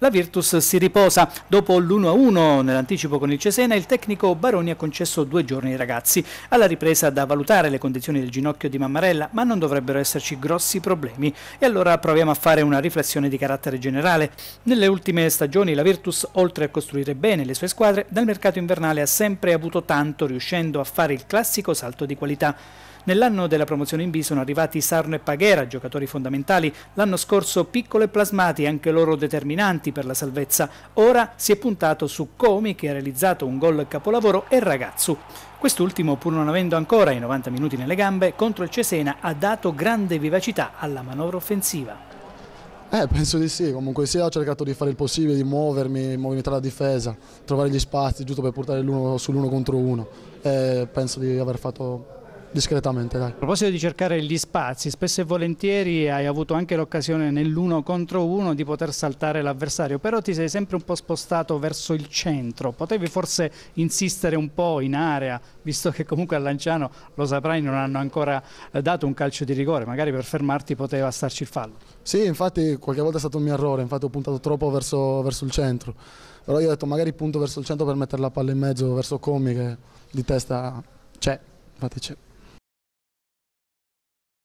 La Virtus si riposa. Dopo l'1-1 nell'anticipo con il Cesena, il tecnico Baroni ha concesso due giorni ai ragazzi. Alla ripresa da valutare le condizioni del ginocchio di Mammarella, ma non dovrebbero esserci grossi problemi. E allora proviamo a fare una riflessione di carattere generale. Nelle ultime stagioni la Virtus, oltre a costruire bene le sue squadre, dal mercato invernale ha sempre avuto tanto, riuscendo a fare il classico salto di qualità. Nell'anno della promozione in B sono arrivati Sarno e Paghera, giocatori fondamentali, l'anno scorso piccolo e plasmati, anche loro determinanti per la salvezza. Ora si è puntato su Comi che ha realizzato un gol capolavoro e Ragazzu. Quest'ultimo, pur non avendo ancora i 90 minuti nelle gambe, contro il Cesena ha dato grande vivacità alla manovra offensiva. Eh, penso di sì, comunque sia ho cercato di fare il possibile, di muovermi, tra la difesa, trovare gli spazi giusto per portare l'uno sull'uno contro uno. Eh, penso di aver fatto discretamente. Dai. A proposito di cercare gli spazi, spesso e volentieri hai avuto anche l'occasione nell'uno contro uno di poter saltare l'avversario, però ti sei sempre un po' spostato verso il centro, potevi forse insistere un po' in area, visto che comunque a Lanciano, lo saprai, non hanno ancora eh, dato un calcio di rigore, magari per fermarti poteva starci il fallo. Sì, infatti qualche volta è stato un mio errore, infatti ho puntato troppo verso, verso il centro, però io ho detto magari punto verso il centro per mettere la palla in mezzo verso Comi che di testa c'è, infatti c'è.